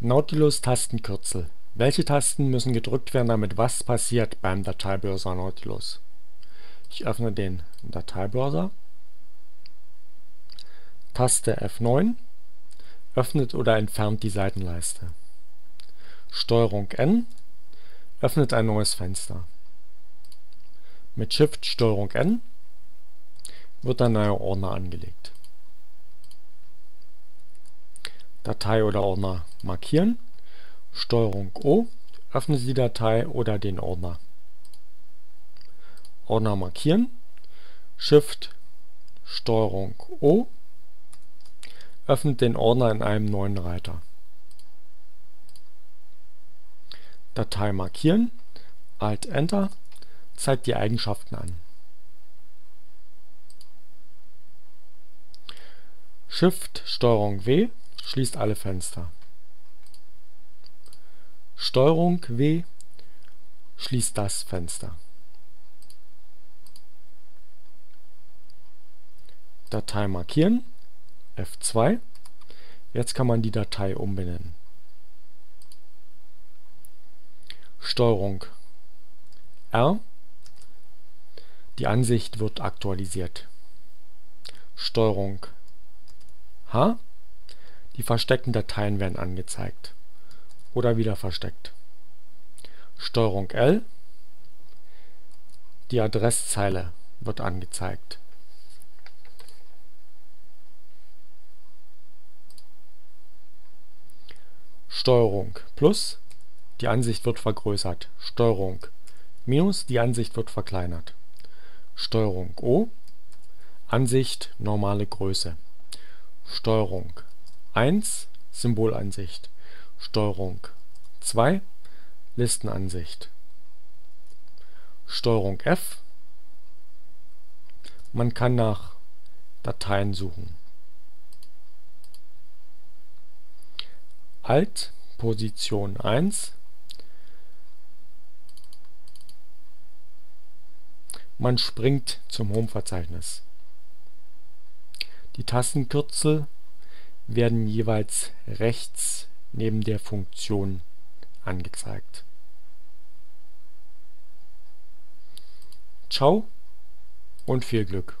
Nautilus-Tastenkürzel. Welche Tasten müssen gedrückt werden, damit was passiert beim Dateibrowser Nautilus? Ich öffne den Dateibrowser. Taste F9 öffnet oder entfernt die Seitenleiste. Steuerung N öffnet ein neues Fenster. Mit Shift Steuerung N wird ein neuer Ordner angelegt. Datei oder Ordner markieren. Steuerung O öffnet die Datei oder den Ordner. Ordner markieren. Shift Steuerung O öffnet den Ordner in einem neuen Reiter. Datei markieren. Alt Enter zeigt die Eigenschaften an. Shift Steuerung W schließt alle Fenster. Steuerung W schließt das Fenster. Datei markieren, F2. Jetzt kann man die Datei umbenennen. Steuerung R. Die Ansicht wird aktualisiert. Steuerung H. Die versteckten Dateien werden angezeigt oder wieder versteckt. Steuerung L. Die Adresszeile wird angezeigt. Steuerung Plus. Die Ansicht wird vergrößert. Steuerung Minus. Die Ansicht wird verkleinert. Steuerung O. Ansicht normale Größe. Steuerung 1 Symbolansicht, Steuerung. 2 Listenansicht, Steuerung F. Man kann nach Dateien suchen. Alt Position 1 man springt zum Home-Verzeichnis. Die Tastenkürzel werden jeweils rechts neben der Funktion angezeigt. Ciao und viel Glück!